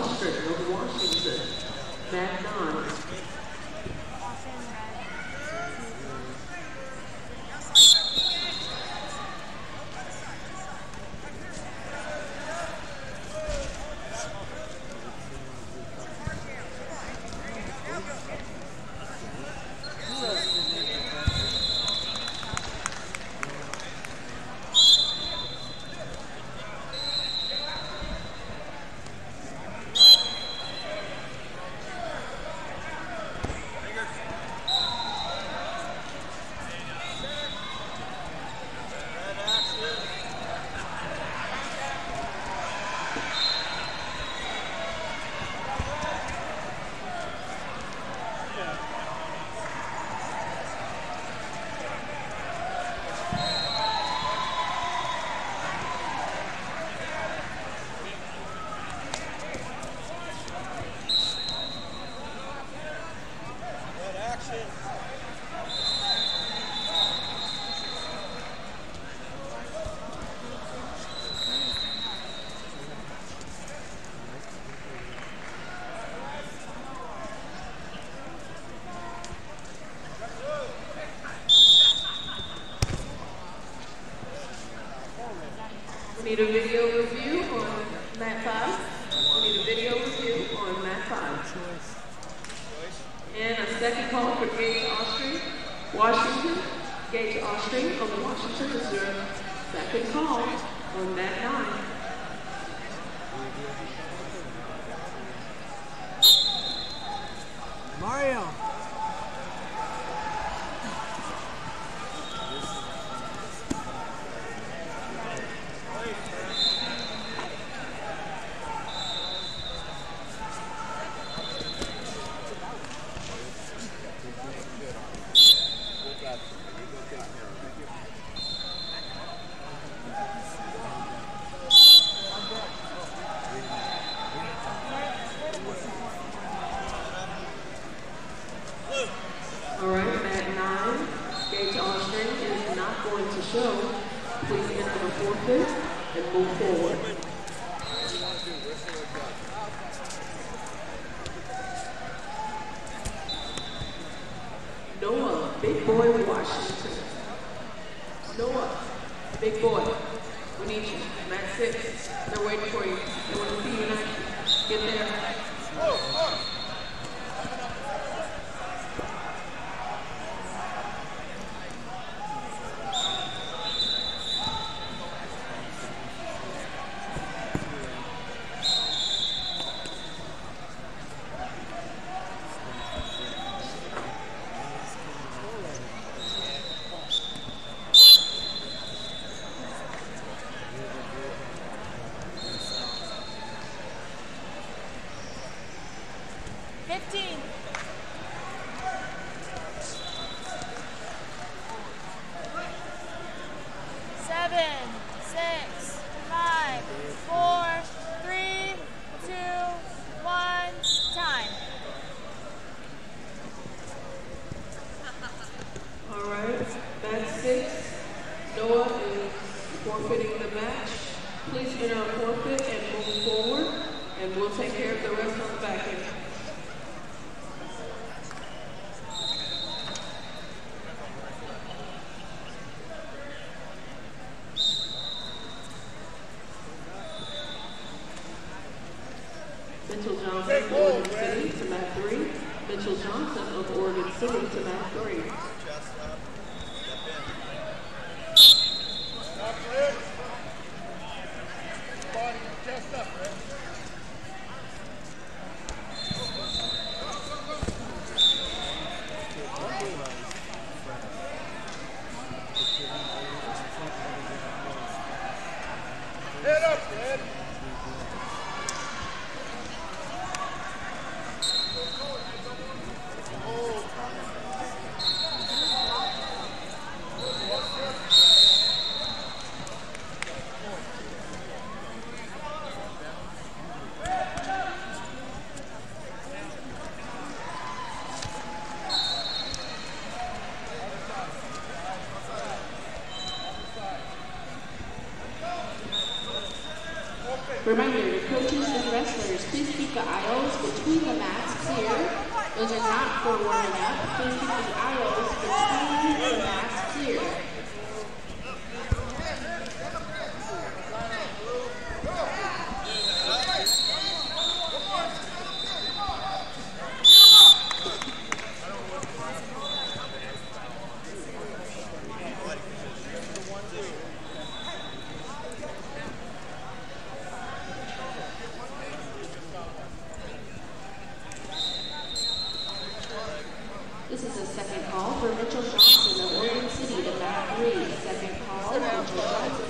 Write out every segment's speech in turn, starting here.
Gage Ostrin of Washington. Mat nine. We need a video review on mat five. We need a video review on mat five. And a second call for Gage Austrin, Washington. Gage Austrin of Washington is second call on mat nine. Mario. All right, mat nine. Gage Austrin is not going to show. Please enter the forfeit and move forward. Noah, Big Boy Washington. Noah, Big Boy, we need you. Mat six, they're waiting for you. They want to see you action. Get there. Seven, six, five, four, three, two, one, time. All right, that's six. Noah is forfeiting the match. Please enter a forfeit and move forward, and we'll take care of the rest on the back end. Mitchell Johnson, of Oregon City to mat three. Mitchell Johnson of Oregon City to mat three. Reminder, coaches and wrestlers, please keep the aisles between the mats clear. Those are not for warming up. Please keep the aisles between the mats clear. This is a second call for Mitchell Johnson of Oregon City to mat three. Second call, Mitchell Johnson,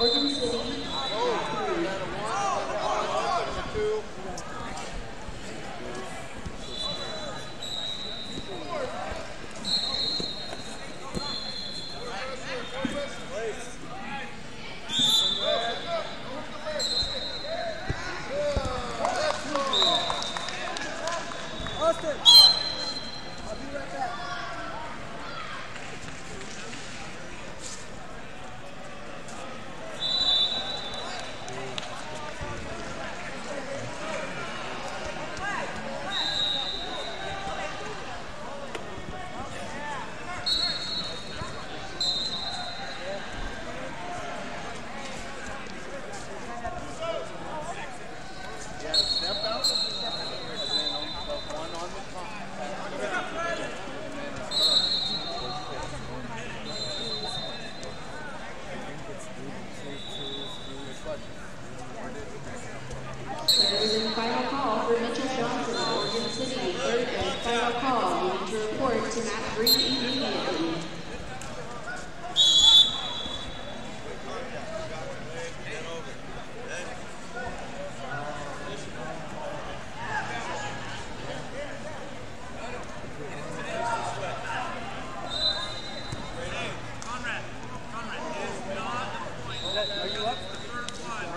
Oregon City, mat three. Austin! I'll be right back. Third and final call for Mitchell Johnson of Oregon City. Third and final call. You need to report to mat three immediately.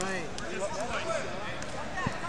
Right. Just so. Zane Pace of Washington, you are now needed on mat 10. Zane Pace of Washington, you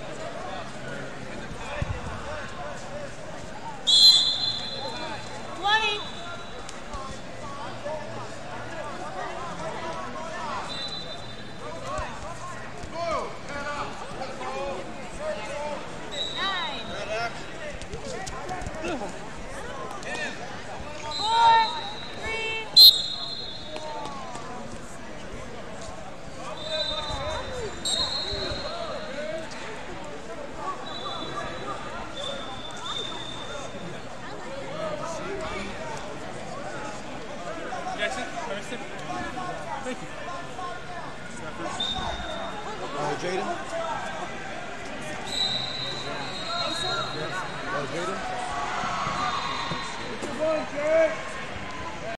Jackson, Jackson. Thank you. Uh, Jaden? Uh, Jaden? Good one, Jake!